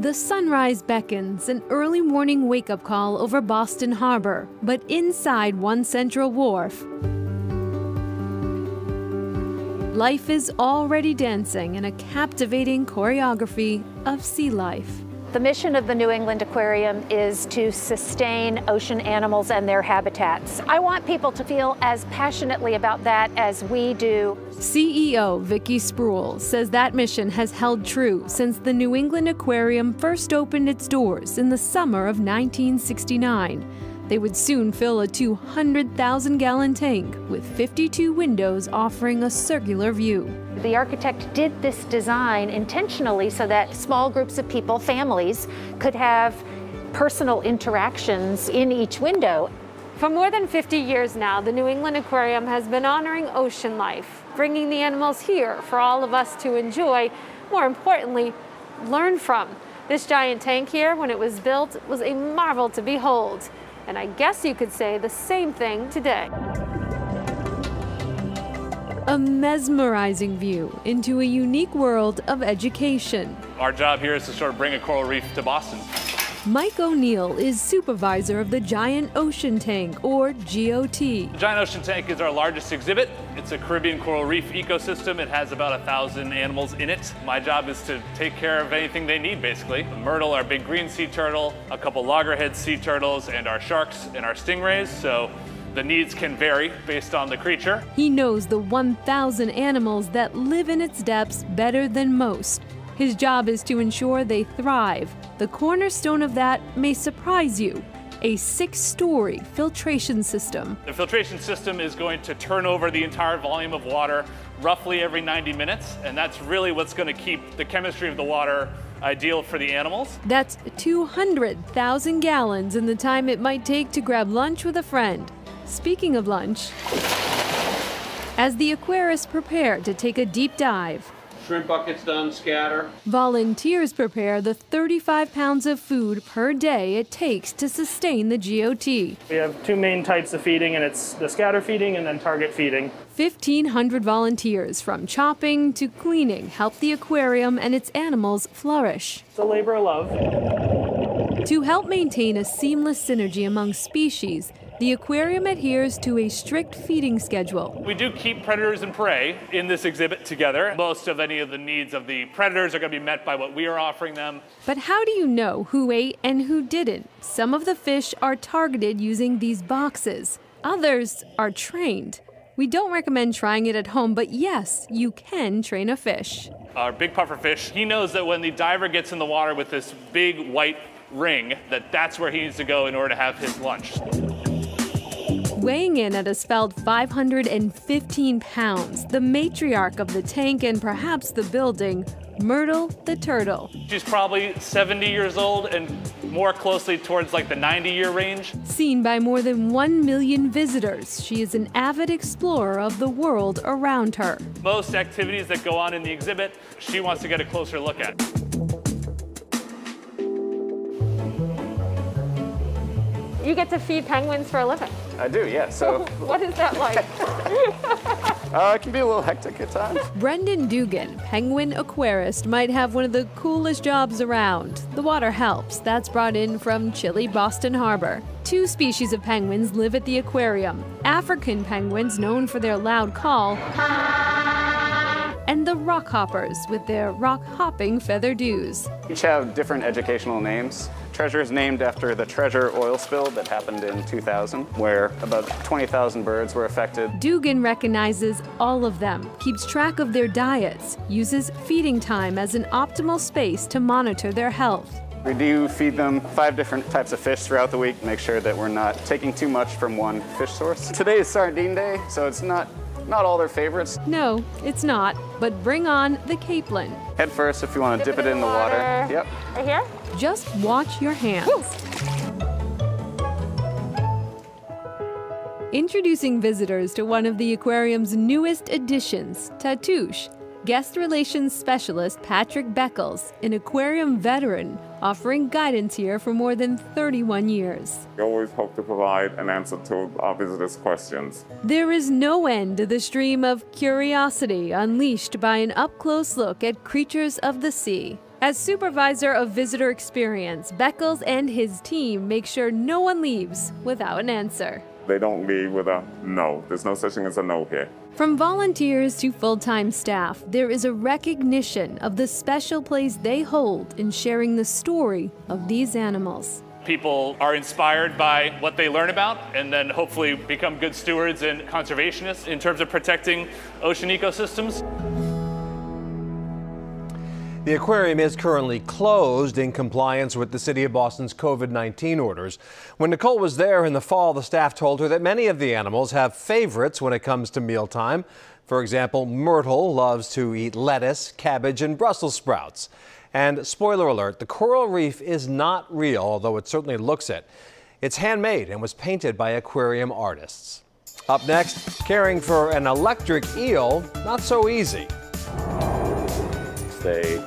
The sunrise beckons, an early morning wake up call over Boston Harbor, but inside one central wharf, life is already dancing in a captivating choreography of sea life. The mission of the New England Aquarium is to sustain ocean animals and their habitats. I want people to feel as passionately about that as we do. CEO Vicki Spruill says that mission has held true since the New England Aquarium first opened its doors in the summer of 1969. They would soon fill a 200,000 gallon tank with 52 windows offering a circular view. The architect did this design intentionally so that small groups of people, families, could have personal interactions in each window. For more than 50 years now, the New England Aquarium has been honoring ocean life, bringing the animals here for all of us to enjoy, more importantly, learn from. This giant tank here, when it was built, was a marvel to behold. And I guess you could say the same thing today. A mesmerizing view into a unique world of education. Our job here is to sort of bring a coral reef to Boston. Mike O'Neill is supervisor of the Giant Ocean Tank, or GOT. The Giant Ocean Tank is our largest exhibit. It's a Caribbean coral reef ecosystem. It has about a thousand animals in it. My job is to take care of anything they need, basically. Myrtle, our big green sea turtle, a couple loggerhead sea turtles, and our sharks and our stingrays. So the needs can vary based on the creature. He knows the 1,000 animals that live in its depths better than most. His job is to ensure they thrive. The cornerstone of that may surprise you a six story filtration system. The filtration system is going to turn over the entire volume of water roughly every 90 minutes, and that's really what's going to keep the chemistry of the water ideal for the animals. That's 200,000 gallons in the time it might take to grab lunch with a friend. Speaking of lunch, as the aquarists prepare to take a deep dive, Shrimp buckets done, scatter. Volunteers prepare the 35 pounds of food per day it takes to sustain the GOT. We have two main types of feeding, and it's the scatter feeding and then target feeding. 1,500 volunteers, from chopping to cleaning, help the aquarium and its animals flourish. It's a labor of love. To help maintain a seamless synergy among species, the aquarium adheres to a strict feeding schedule. We do keep predators and prey in this exhibit together. Most of any of the needs of the predators are going to be met by what we are offering them. But how do you know who ate and who didn't? Some of the fish are targeted using these boxes, others are trained. We don't recommend trying it at home, but yes, you can train a fish. Our big puffer fish, he knows that when the diver gets in the water with this big white ring, that that's where he needs to go in order to have his lunch. Weighing in at a spelled 515 pounds, the matriarch of the tank and perhaps the building, Myrtle the turtle. She's probably 70 years old and more closely towards like the 90 year range. Seen by more than 1 million visitors, she is an avid explorer of the world around her. Most activities that go on in the exhibit, she wants to get a closer look at. You get to feed penguins for a living. I do, yeah. So what is that like? uh, it can be a little hectic at times. Brendan Dugan, penguin aquarist, might have one of the coolest jobs around. The water helps. That's brought in from chilly Boston Harbor. Two species of penguins live at the aquarium. African penguins, known for their loud call, and the rockhoppers with their rock hopping feather dues. Each have different educational names. Treasure is named after the treasure oil spill that happened in 2000, where about 20,000 birds were affected. Dugan recognizes all of them, keeps track of their diets, uses feeding time as an optimal space to monitor their health. We do feed them five different types of fish throughout the week, make sure that we're not taking too much from one fish source. Today is sardine day, so it's not not all their favorites. No, it's not, but bring on the capelin. Head first if you want to dip, dip it in, in the water. water. Yep. Right here? Just watch your hands. Woo. Introducing visitors to one of the aquarium's newest additions, Tatouche, guest relations specialist Patrick Beckles, an aquarium veteran, offering guidance here for more than 31 years. We always hope to provide an answer to our visitors' questions. There is no end to the stream of curiosity unleashed by an up close look at creatures of the sea. As supervisor of visitor experience, Beckles and his team make sure no one leaves without an answer. They don't leave with a no. There's no such thing as a no here. From volunteers to full time staff, there is a recognition of the special place they hold in sharing the story of these animals. People are inspired by what they learn about and then hopefully become good stewards and conservationists in terms of protecting ocean ecosystems. The aquarium is currently closed in compliance with the City of Boston's COVID 19 orders. When Nicole was there in the fall, the staff told her that many of the animals have favorites when it comes to mealtime. For example, Myrtle loves to eat lettuce, cabbage, and Brussels sprouts. And spoiler alert, the coral reef is not real, although it certainly looks it. It's handmade and was painted by aquarium artists. Up next, caring for an electric eel, not so easy. They